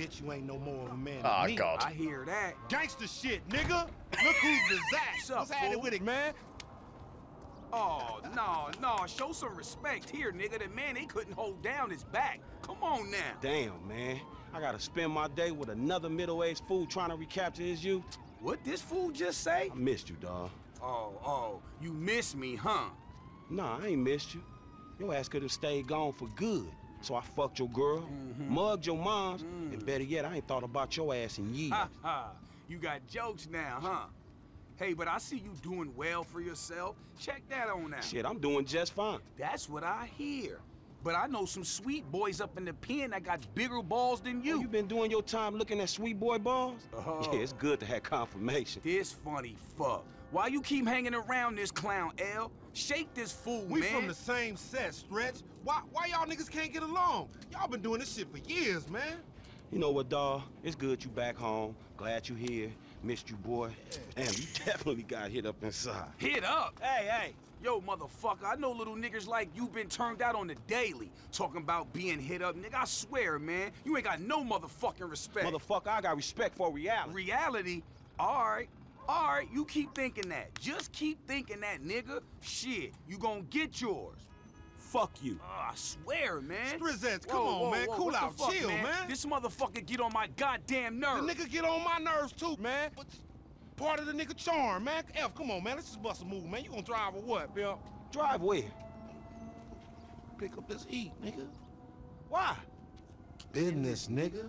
Bitch, you ain't no more of a man Oh, than ah, me. God. I hear that. Gangster shit, nigga. Look who's bizarre. What's up, What's happening fool? with it, man? Oh, no, no, show some respect here, nigga. The man, they couldn't hold down his back. Come on now. Damn, man. I gotta spend my day with another middle-aged fool trying to recapture his youth. What this fool just say? I missed you, dawg. Oh, oh, you miss me, huh? Nah, I ain't missed you. Your ass could have stayed gone for good. So I fucked your girl, mm-hmm. mugged your moms, and mm. better yet, I ain't thought about your ass in years. Ha ha. You got jokes now, huh? Hey, but I see you doing well for yourself. Check that on out. Shit, I'm doing just fine. That's what I hear. But I know some sweet boys up in the pen that got bigger balls than you. Oh, you been doing your time looking at sweet boy balls? Oh. Yeah, it's good to have confirmation. This funny fuck. Why you keep hanging around this clown, L? Shake this fool, We man. from the same set, Stretch. Why, why y'all niggas can't get along? Y'all been doing this shit for years, man. You know what, dawg? It's good you back home. Glad you here. Missed you, boy. Damn, you definitely got hit up inside. Hit up. Hey, hey. Yo, motherfucker, I know little niggas like you been turned out on the daily. Talking about being hit up, nigga. I swear, man, you ain't got no motherfucking respect. Motherfucker, I got respect for reality. Reality? Alright. Alright, you keep thinking that. Just keep thinking that, nigga. Shit, you gonna get yours. Fuck you. Oh, I swear, man. Strizzets, come Whoa, on, whoa, man. whoa, Cool what the out. fuck, Chill, man. This motherfucker get on my goddamn nerves. The nigga get on my nerves too, man. But part of the nigga charm, man. F, come on, man. Let's just bust a move, man. You gonna drive or what, Bill? Drive where? Pick up this heat, nigga. Why? Business, nigga.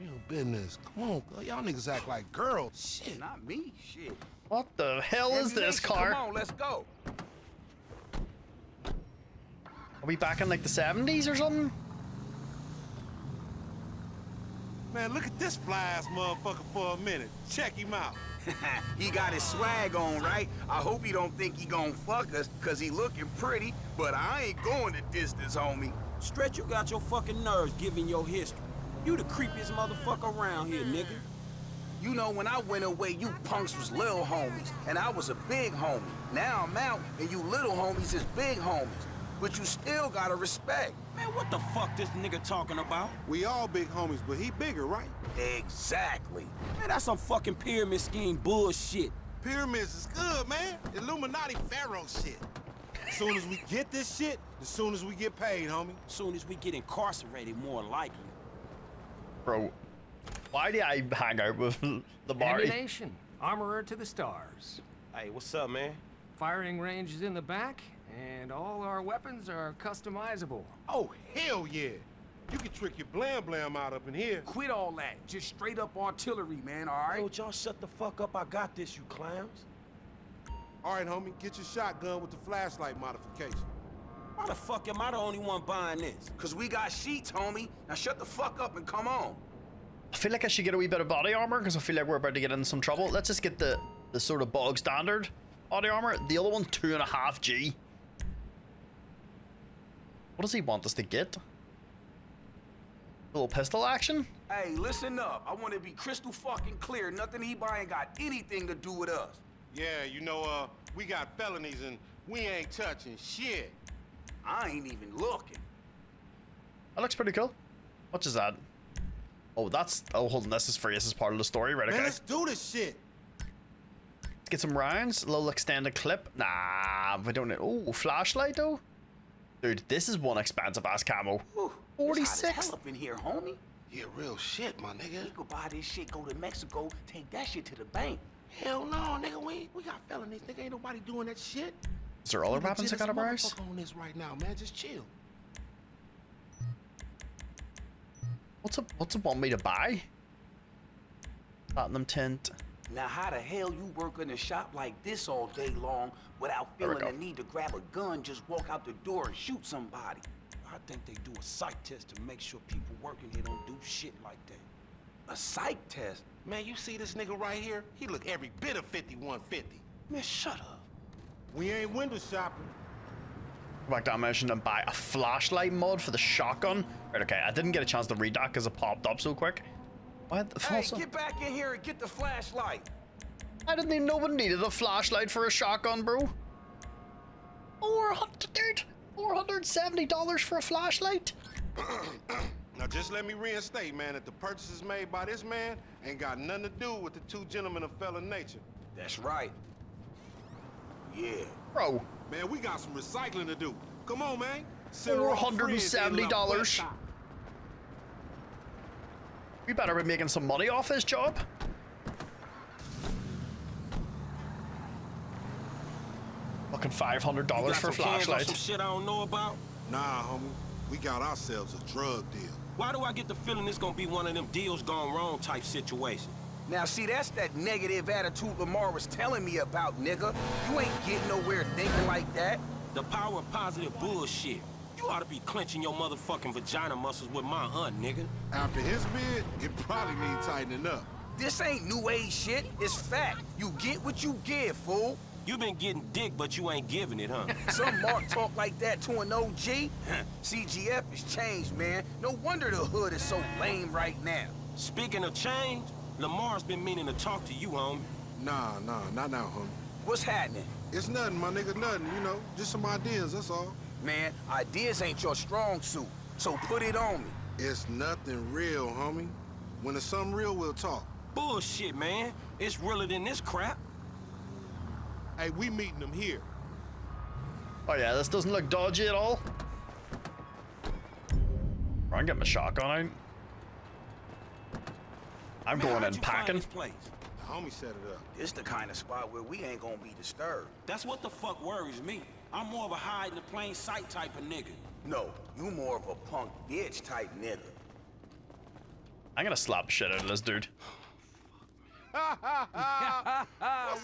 Real business. Come on, girl. y'all niggas act like girls. Shit. Not me, shit. What the hell is this car? Come on, let's go. Are we back in like the 70s or something? Man, look at this fly ass motherfucker for a minute. Check him out. he got his swag on, right? I hope he don't think he gon' fuck us, cause he looking pretty, but I ain't going the distance, homie. Stretch, you got your fucking nerves giving your history. You the creepiest motherfucker around here, nigga. You know, when I went away, you punks was little homies, and I was a big homie. Now I'm out, and you little homies is big homies. But you still gotta respect. Man, what the fuck this nigga talking about? We all big homies, but he bigger, right? Exactly. Man, that's some fucking pyramid scheme bullshit. Pyramids is good, man. Illuminati pharaoh shit. As soon as we get this shit, as soon as we get paid, homie. Soon as we get incarcerated, more likely. Bro, why do I hang out with the Mari? Ammu-Nation. Armorer to the stars. Hey, what's up, man? Firing range is in the back, and all our weapons are customizable. Oh, hell yeah. You can trick your blam blam out up in here. Quit all that. Just straight up artillery, man, all right? Yo, y'all shut the fuck up. I got this, you clowns. All right, homie, get your shotgun with the flashlight modification. Why the fuck am I the only one buying this? Cause we got sheets, homie. Now shut the fuck up and come on. I feel like I should get a wee bit of body armor because I feel like we're about to get in some trouble. Let's just get the, the sort of bog standard body armor. The other one, two and a half G. What does he want us to get? A little pistol action? Hey, listen up. I want to be crystal fucking clear. Nothing he buying got anything to do with us. Yeah, you know, uh, we got felonies and we ain't touching shit. I ain't even looking. That looks pretty cool. What is that? Oh, that's... Oh, hold on. This is free. This is part of the story, right? Okay. Man, let's do this shit. Let's get some rounds. little extended clip. Nah, we don't need... Oh, flashlight, though? Dude, this is one expensive ass camo. Whew, it's hot 46? as hell up in here, homie. Yeah, real shit, my nigga. You could buy this shit, go to Mexico, take that shit to the bank. Hell no, nigga. We we got felonies, nigga. Ain't nobody doing that shit. Is there other weapons I gotta as a motherfucker on this right now, man. Just chill. What's it, what's it want me to buy? Platinum tint. Now, how the hell you work in a shop like this all day long without feeling the need to grab a gun, just walk out the door and shoot somebody? I think they do a psych test to make sure people working here don't do shit like that. A psych test? Man, you see this nigga right here? He look every bit of 5150. Man, shut up. We ain't window shopping. Go back down mission and buy a flashlight mod for the shotgun. Right, okay, I didn't get a chance to read that because it popped up so quick. Why the Hey, fuck? get back in here and get the flashlight. I didn't even know one needed a flashlight for a shotgun, bro. Four hundred. Four hundred seventy dollars for a flashlight. Now just let me reinstate, man, that the purchases made by this man ain't got nothing to do with the two gentlemen of felon nature. That's right. Yeah. Bro, Man, we got some recycling to do. Come on, man. Send our friends in $470. We better be making some money off this job. Fucking $500 for a some flashlight. Some shit I don't know about. Nah, homie. We got ourselves a drug deal. Why do I get the feeling it's gonna be one of them deals gone wrong type situation? Now, see, that's that negative attitude Lamar was telling me about, nigga. You ain't getting nowhere thinking like that. The power of positive bullshit. You ought to be clenching your motherfucking vagina muscles with my aunt, nigga. After his bid, it probably need tightening up. This ain't new age shit. It's fact. You get what you give, fool. You been getting dick, but you ain't giving it, huh? Some Mark talk like that to an OG. CGF has changed, man. No wonder the hood is so lame right now. Speaking of change, Lamar's been meaning to talk to you, homie. Nah, nah, not now, homie. What's happening? It's nothing, my nigga, nothing, you know. Just some ideas, that's all. Man, ideas ain't your strong suit, so put it on me. It's nothing real, homie. When it's something real, we'll talk. Bullshit, man. It's realer than this crap. Hey, we meeting them here. Oh yeah, this doesn't look dodgy at all. I'm getting my shotgun out. Eh? I'm Man, going how'd in you find packing. place? The homie set it up. This the kind of spot where we ain't gonna be disturbed. That's what the fuck worries me. I'm more of a hide in the plain sight type of nigga. No, you more of a punk bitch type nigga. I'm gonna slap shit out of this dude. What's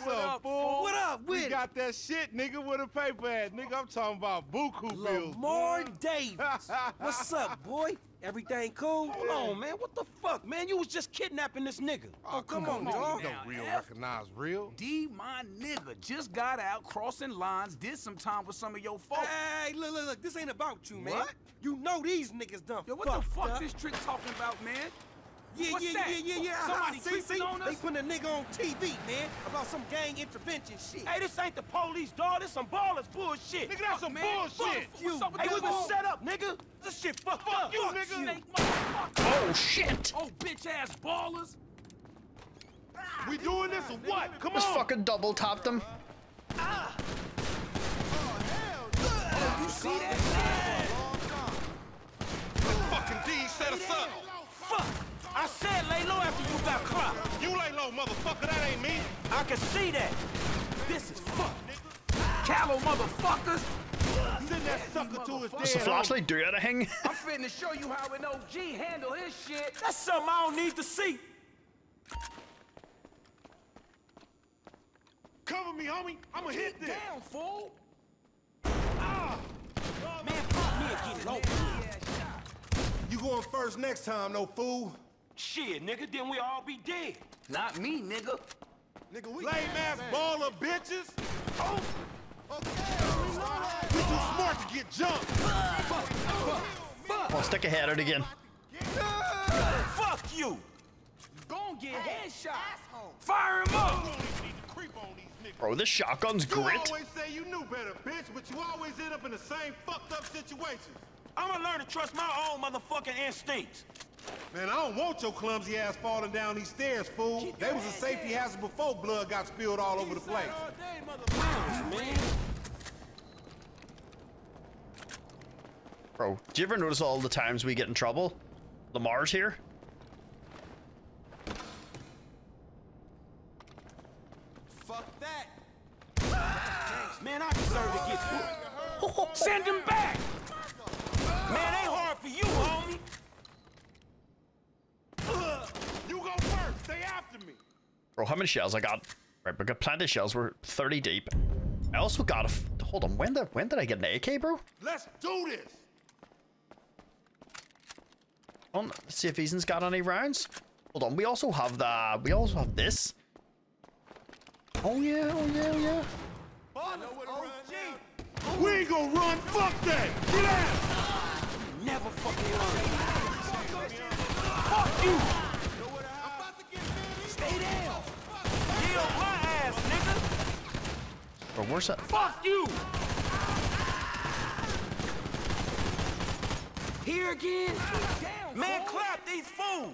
up, fool? What up We with it? got that shit, nigga, with a paper at. Nigga, I'm talking about buku bills. Lamar boy. Davis. What's up, boy? Everything cool? Come on, man. What the fuck, man? You was just kidnapping this nigga. Oh, oh come, on, dog. now, Don't real F. recognize real. D, my nigga, just got out crossing lines, did some time with some of your folks. Hey, look, look, look. This ain't about you, man. What? You know these niggas done Yo, what the fuck up. this trick talking about, man? Yeah, What's yeah, that? yeah, yeah, yeah. Uh-huh. Somebody see, creeping see? on They putting a nigga on TV, man, about some gang intervention shit. Hey, this ain't the police, dog. This some Ballas bullshit. Nigga, that's some man. bullshit. Fuck you. What's up with Hey, we been set up, nigga. This shit fucked Fuck up. you, Fuck nigga. Snake. Oh shit! Oh, bitch ass Ballas. We doing this or what? Come Just on. fucking double tapped him. You see that? Fucking D set us up. Fuck. I said lay low after you got clocked. You lay low, motherfucker. That ain't me. I can see that. This is fuck. Callow motherfuckers. Send that sucker to his dead Does the homie. flashlight do anything? I'm finna show you how an OG handle his shit. That's something I don't need to see. Cover me, homie. I'ma hit this. Down, fool. Ah. Man, fuck me and get it. You going first next time, no fool. Shit, nigga, then we all be dead. Not me, nigga. Nigga, we lame ass baller bitches. Oh. Okay. We too smart to get jumped. I'll stick a head out again. Fuck you. Gon' get headshot. Fire him up. You don't even need to creep on these niggas. Bro, this shotgun's You great. always say you knew better, bitch, but you always end up in the same fucked up situations. I'm gonna learn to trust my own motherfucking instincts. Man, I don't want your clumsy ass falling down these stairs, fool. They was a safety hazard before blood got spilled all over the place. Man. Bro, do you ever notice all the times we get in trouble? Lamar's here. Fuck that. Man, I deserve to get booked. Send him back. Man, ain't hard for you, homie. You go first. Stay after me. Bro, how many shells I got? Right, we got plenty of shells. We're 30 deep. I also got a. F hold on, when did when did I get an AK, bro? Let's do this. On, let's see if Ethan's got any rounds. Hold on, we also have the we also have this. Oh yeah, oh yeah, oh yeah. We ain't gonna run. Fuck that. Get out. Never fucking run. Fuck you. Stay down. My ass, nigga. Bro, where's that? Fuck you. Here again? Man, clap these fools.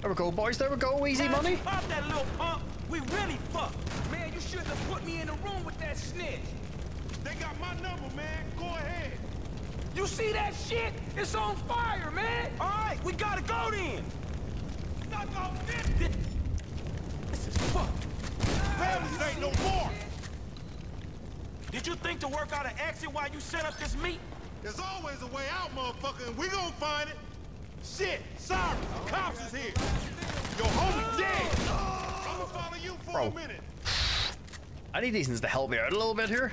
There we go, boys. There we go. Easy money. Pop that little pump. We really fucked. Man, you shouldn't have put me in the room with that snitch. They got my number, man. Go ahead. You see that shit? It's on fire, man. All right, we gotta go then. Suck off this. This, this is fucked. Families ain't no more. Did you think to work out an exit while you set up this meet? There's always a way out, motherfucker, and we gonna find it. Shit, sorry, cops is here. Your homie dead. I'ma follow you for Bro. a minute. I need these things to help me out a little bit here.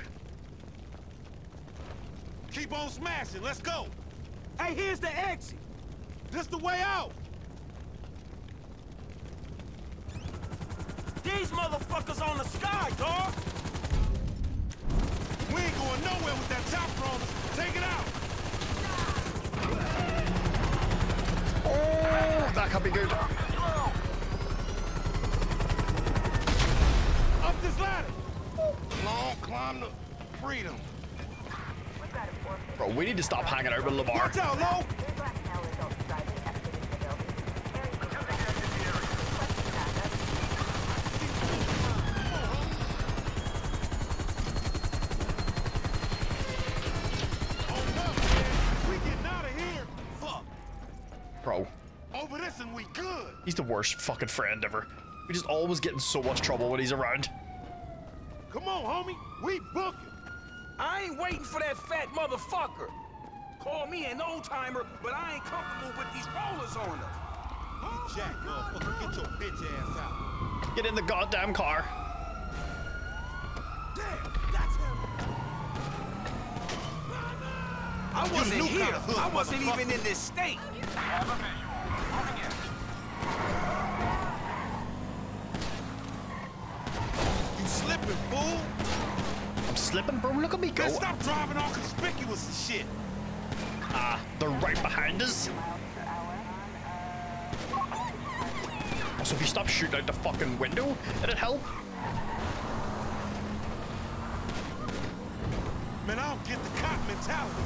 Keep on smashing. Let's go. Hey, here's the exit. This the way out. These motherfuckers on the sky, dog. We ain't going nowhere with that chopper on us. Take it out. Oh, that could be good. Up this ladder. Long climb to freedom. Bro, we need to stop hanging out with Lamar. Watch out, Lo. We getting out of Bro, Over this and we good. he's the worst fucking friend ever. We just always get in so much trouble when he's around. Come on, homie. We booking. I ain't waiting for that fat motherfucker. Call me an old timer, but I ain't comfortable with these rollers on us. Jack, motherfucker, get your bitch ass out. Get in the goddamn car. Damn, that's him. I wasn't here. kind of hood, I wasn't even in this state. You slipping, fool. Slipping, bro. Look at me go. Man, stop driving all conspicuous and shit. Ah, they're right behind us. Also, if you stop shooting out the fucking window, it'd help. Man, I don't get the cop mentality.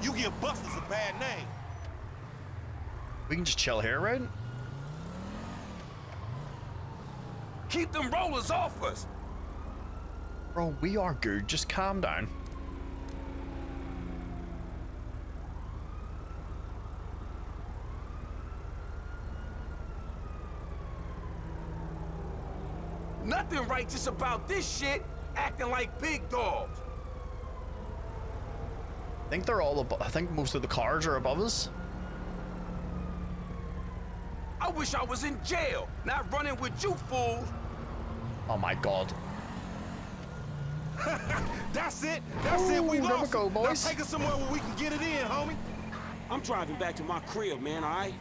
You give busters a bad name. We can just chill here, right? Keep them rollers off us. Bro, we are good. Just calm down. Nothing righteous about this shit. Acting like big dogs. I think they're all above. I think most of the cars are above us. I wish I was in jail, not running with you fools. Oh my god. That's it. That's it. We Ooh, there we lost. go, it. Now take us somewhere where we can get it in, homie. I'm driving back to my crib, man, all right?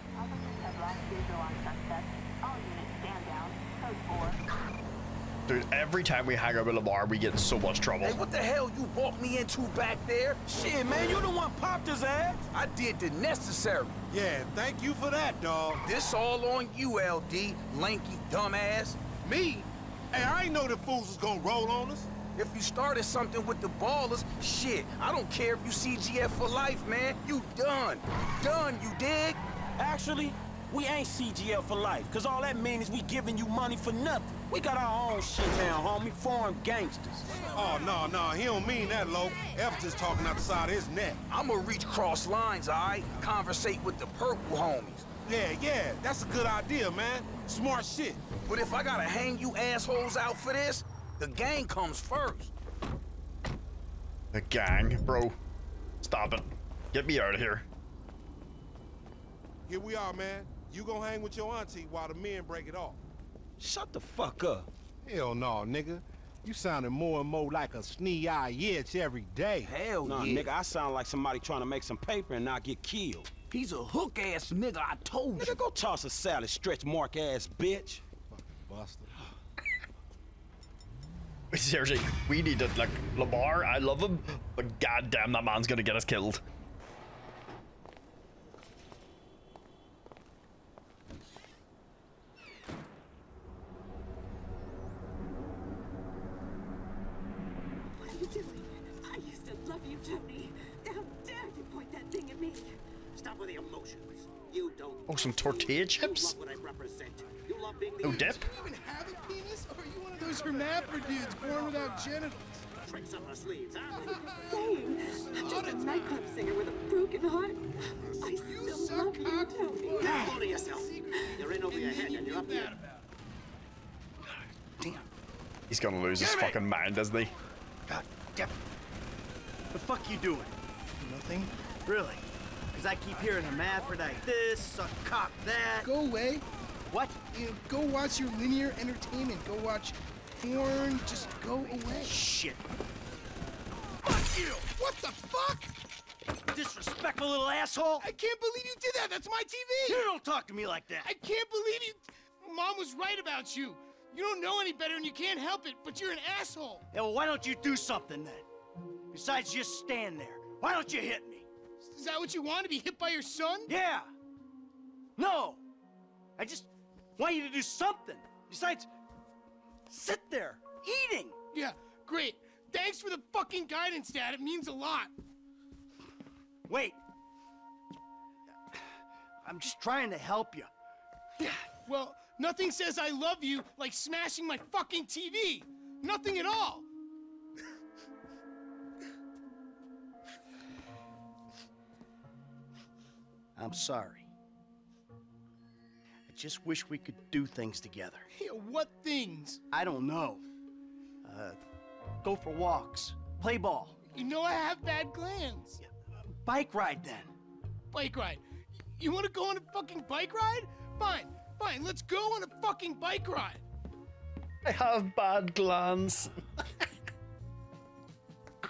Dude, every time we hang out with Lamar, we get in so much trouble. Hey, what the hell you walked me into back there? Shit, man, you the one popped his ass. I did the necessary. Yeah, thank you for that, dog. This all on you, LD, lanky dumbass. Me? Hey, I ain't know the fools was gonna roll on us. If you started something with the Ballas, shit, I don't care if you CGF for life, man. You done. Done, you dig? Actually, we ain't CGF for life, cause all that means is we giving you money for nothing. We got our own shit now, homie. Foreign gangsters. Oh, no, no, he don't mean that, Lo. F just talking out the side of his neck. I'ma reach cross lines, alright? Conversate with the purple homies. Yeah, yeah, that's a good idea, man. Smart shit. But if I gotta hang you assholes out for this, the gang comes first. The gang, bro. Stop it. Get me out of here. Here we are, man. You gonna hang with your auntie while the men break it off. Shut the fuck up. Hell no, nigga. You sounding more and more like a snee-eye itch every day. Hell Nah, yeah. nigga, I sound like somebody trying to make some paper and not get killed. He's a hook-ass nigga, I told you. Nigga, go toss a salad, stretch mark ass bitch. Buster. Seriously, we need to like Lamar. I love him, but goddamn, that man's gonna get us killed. Oh, some tortilla chips. Oh, what I represent. You love being the oh, No dip. even have a penis, or are you one of those hermaphrodites born without genitals? tricks up our sleeves, huh? Same. I'm just a nightclub singer with a broken heart. I still love you, Tony. Hold to yourself. You're in over your head and you're up there. Damn. He's gonna lose his fucking mind, isn't he? God damn. The fuck you doing? Nothing. Really? Because I keep hearing hermaphrodite this, suck cock that. Go away. What? You know, go watch your linear entertainment. Go watch porn. Just go away. Shit. Fuck you! What the fuck? Disrespectful little asshole. I can't believe you did that. That's my TV. You don't talk to me like that. I can't believe you. Mom was right about you. You don't know any better and you can't help it, but you're an asshole. Yeah, well, why don't you do something then? Besides just stand there. Why don't you hit me? Is that what you want to be hit by your son? Yeah. No. I just want you to do something. Besides, sit there eating. Yeah, great. Thanks for the fucking guidance, Dad. It means a lot. Wait. I'm just trying to help you. Yeah, well, nothing says I love you like smashing my fucking TV. Nothing at all. I'm sorry. I just wish we could do things together. Yeah, what things? I don't know. Uh, go for walks, play ball, You know I have bad glands. bike ride then. Bike ride. You want to go on a fucking bike ride? Fine, fine. Let's go on a fucking bike ride. I have bad glands.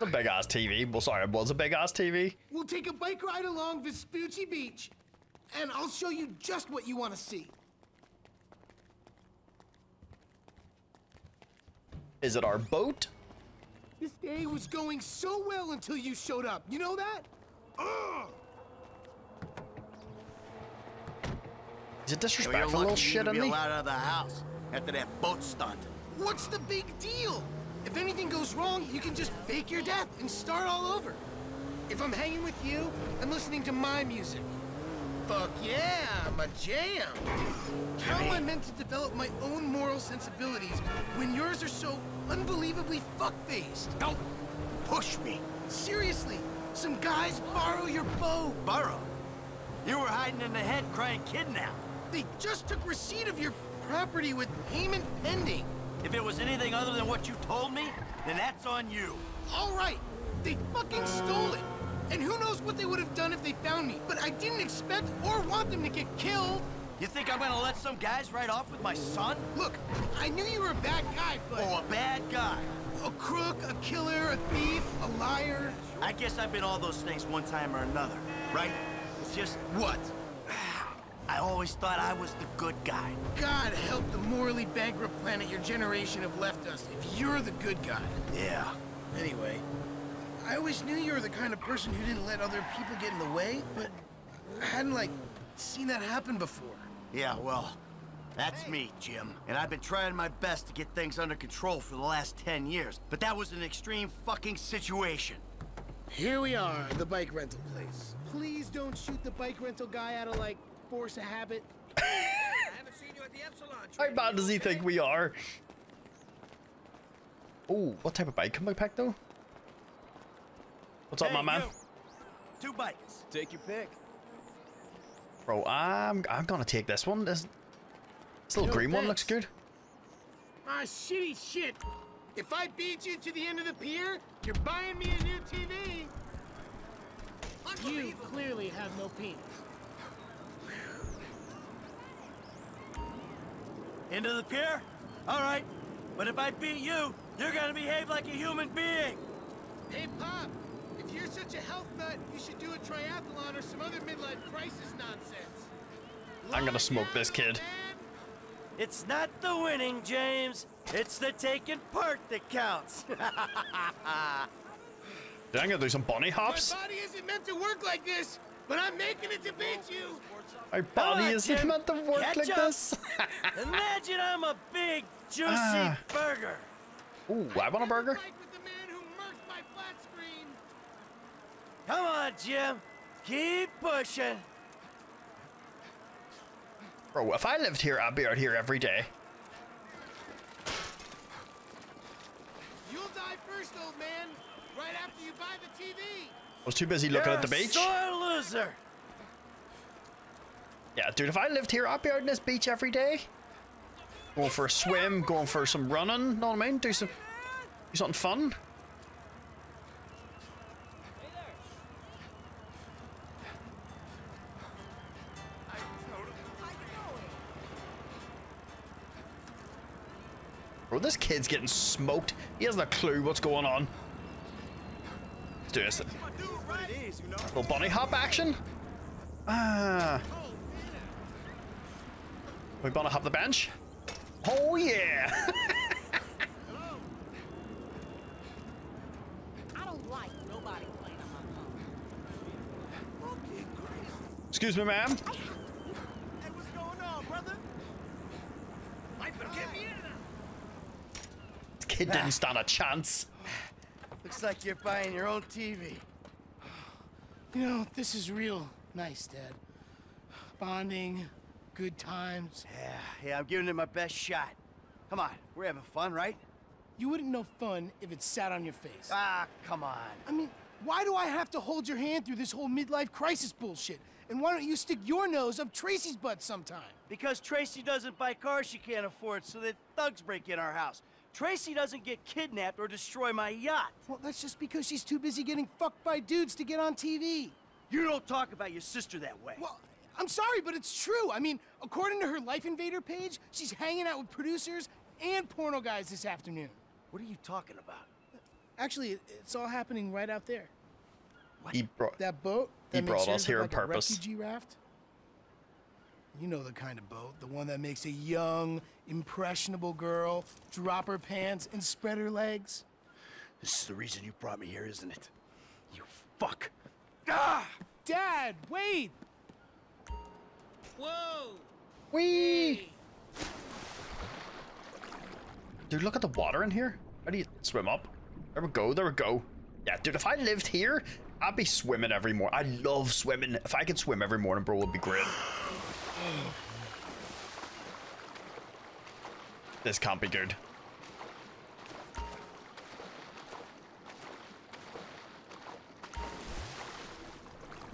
a big ass TV. Well, sorry, it was a big ass TV. We'll take a bike ride along Vespucci Beach, and I'll show you just what you want to see. Is it our boat? This day was going so well until you showed up. You know that? Ugh! Is it You're disrespectful, little shit even on be me? allowed out of the house after that boat stunt. What's the big deal? If anything goes wrong, you can just fake your death and start all over. If I'm hanging with you, I'm listening to my music. Fuck yeah, my jam. How am I meant to develop my own moral sensibilities when yours are so unbelievably fuck-faced? Don't push me. Seriously, some guys borrow your bow. Burrow. You were hiding in the head crying kidnapped. They just took receipt of your property with payment pending. If it was anything other than what you told me, then that's on you. All right, they fucking stole it. And who knows what they would have done if they found me. But I didn't expect or want them to get killed. You think I'm gonna let some guys ride off with my son? Look, I knew you were a bad guy, but... Oh, a bad guy. A crook, a killer, a thief, a liar. I guess I've been all those things one time or another, right? It's just, What? I always thought I was the good guy. God help the morally bankrupt planet your generation have left us if you're the good guy. Yeah. Anyway, I always knew you were the kind of person who didn't let other people get in the way, but I hadn't, like, seen that happen before. Yeah, well, that's me, Jim. And I've been trying my best to get things under control for the last 10 years. But that was an extreme fucking situation. Here we are, the bike rental place. Please don't shoot the bike rental guy out of, like, force of habit. How bad does he think we are? Oh, what type of bike can we pick though? What's up, Hey, my man? you. Two bikes. Take your pick. Bro, I'm I'm gonna take this one. This, this little Yo, green one looks good. Ah, shitty shit. If I beat you to the end of the pier, you're buying me a new TV. You clearly have no penis. Into the pier? All right. But if I beat you, You're gonna behave like a human being. Hey, Pop, if you're such a health nut, you should do a triathlon or some other midlife crisis nonsense. I'm gonna smoke this kid. It's not the winning, James. It's the taking part that counts. Dude, I'm gonna do some bunny hops. My body isn't meant to work like this, but I'm making it to beat you. My body on, isn't meant to work Catch like this. Imagine I'm a big, juicy Ah. burger. Ooh, I want a burger. Fight with the man who murked my flat screen. Come on, Jim. Keep pushing. Bro, if I lived here, I'd be out here every day. You'll die first, old man. Right after you buy the TV. I was too busy looking You're at the a beach. sore loser. Yeah, dude, if I lived here, I'd be out on this beach every day. Going for a swim, going for some running, know what I mean? Do some, do something fun. Bro, this kid's getting smoked. He hasn't a clue what's going on. Let's do this. Little bunny hop action. Ah. We bunny hop the bench. Oh yeah. I don't like nobody playing on my phone. Excuse me, ma'am. Hey, what's going on, brother? This kid didn't stand a chance. Looks like you're buying your own TV. You know, this is real nice, Dad. Bonding, good times. Yeah, yeah, I'm giving it my best shot. Come on, we're having fun, right? You wouldn't know fun if it sat on your face. Ah, come on. I mean, why do I have to hold your hand through this whole midlife crisis bullshit? And why don't you stick your nose up Tracey's butt sometime? Because Tracey doesn't buy cars she can't afford, so that thugs break in our house. Tracey doesn't get kidnapped or destroy my yacht. Well, that's just because she's too busy getting fucked by dudes to get on TV. You don't talk about your sister that way. Well, I'm sorry, but it's true. I mean, according to her Lifeinvader page, she's hanging out with producers and porno guys this afternoon. What are you talking about? Actually, it's all happening right out there. He brought. That boat He that makes brought us here look on like purpose. A refugee raft. You know the kind of boat, the one that makes a young, impressionable girl drop her pants and spread her legs. This is the reason you brought me here, isn't it? You fuck. Ah! Dad, wait! Whoa! Wee. Dude, look at the water in here. How do you swim up? There we go. There we go. Yeah, dude, if I lived here, I'd be swimming every morning. I love swimming. If I could swim every morning, bro, it would be great. This can't be good.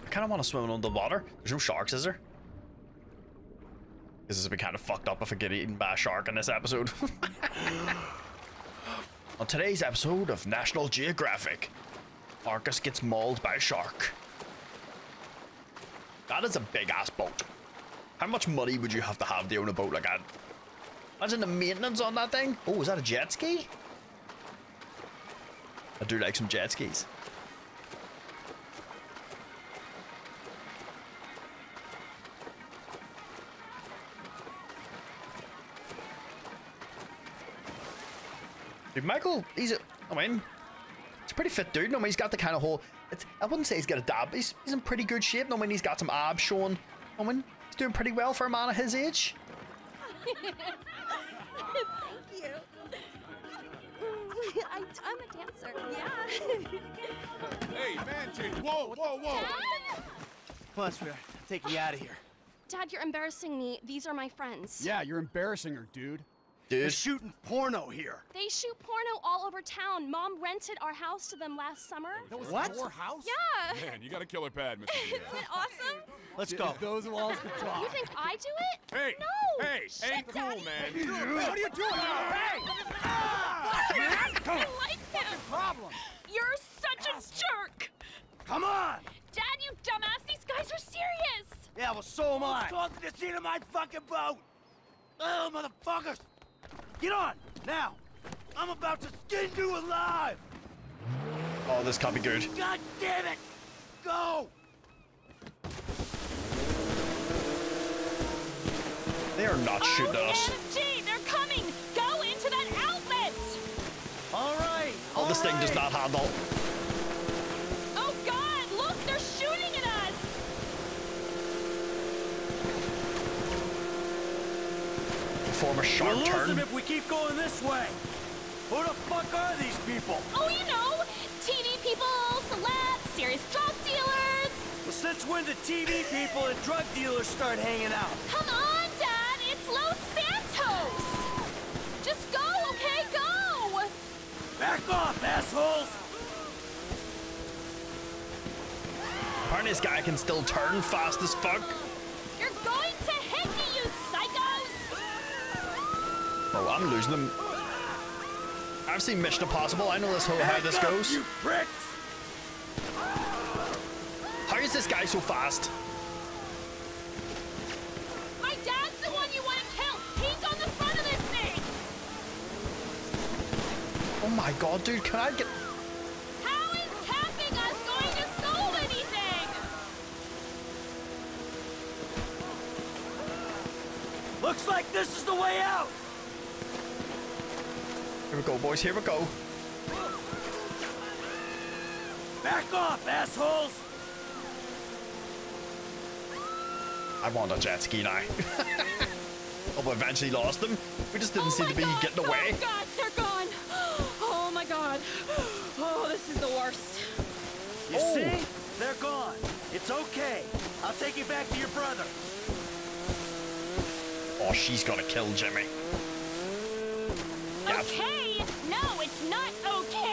I kind of want to swim under the water. There's no sharks, is there? This has been kind of fucked up if I get eaten by a shark in this episode. On today's episode of National Geographic, Markus gets mauled by a shark. That is a big ass boat. How much money would you have to have to own a boat like that? Imagine the maintenance on that thing. Oh, is that a jet ski? I do like some jet skis. Dude, Michael, he's a, I mean, he's a pretty fit dude. No, I mean, he's got the kind of whole, it's, I wouldn't say he's got a dab, but he's, he's in pretty good shape. No, I mean, he's got some abs showing. I mean, he's doing pretty well for a man of his age. Thank you. I, I'm a dancer, yeah. Hey, man, change. Whoa, whoa, whoa. Come on, sweetheart. Take you out of here. Dad, you're embarrassing me. These are my friends. Yeah, you're embarrassing her, dude. They're shooting porno here. They shoot porno all over town. Mom rented our house to them last summer. What? Your house? Yeah. Man, you got a killer pad, Mr. Isn't it awesome? Let's go. Those walls can talk. You think I do it? Hey, No. hey, Shit, ain't cool, Daddy. man. What are you doing? Hey! Ah! I like him. Problem. You're such a jerk. Come on. Dad, you dumbass. These guys are serious. Yeah, well, so am I. Talk to the seat of my fucking boat. Oh, motherfuckers. Get on, now. I'm about to skin you alive! Oh, this can't be good. God damn it! Go! They are not shooting oh, at us. OMG, they're coming! Go into that outlet! All right. Oh, this thing does not handle. Form a We'll lose turn. them if we keep going this way. Who the fuck are these people? Oh, you know, TV people, celebs, serious drug dealers. Well, since when did TV people and drug dealers start hanging out? Come on, Dad, it's Los Santos! Just go, okay, go! Back off, assholes! Apparently this guy can still turn fast as fuck. I'm losing them. I've seen Mission Impossible. I know this whole how this goes. You pricks! How is this guy so fast? My dad's the one you want to kill! He's on the front of this thing! Oh my god, dude, can I get... How is capping us going to solve anything? Looks like this is the way out! Here we go, boys, here we go. Back off, assholes! I want a jet ski now. oh, but eventually lost them. We just didn't oh seem to be getting away. Oh god, they're gone! Oh my god. Oh, this is the worst. You Oh. see? They're gone. It's okay. I'll take you back to your brother. Oh, she's gonna kill Jimmy. Yeah. Okay? No, it's not okay!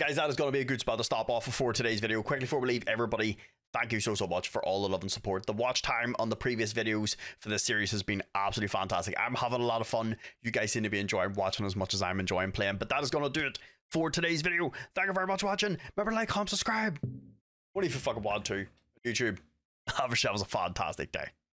Guys, that is going to be a good spot to stop off for today's video. Quickly before we leave, everybody, thank you so, so much for all the love and support. The watch time on the previous videos for this series has been absolutely fantastic. I'm having a lot of fun. You guys seem to be enjoying watching as much as I'm enjoying playing. But that is going to do it for today's video. Thank you very much for watching. Remember to like, comment, subscribe. What if you fucking want to? YouTube. Have yourselves a fantastic day.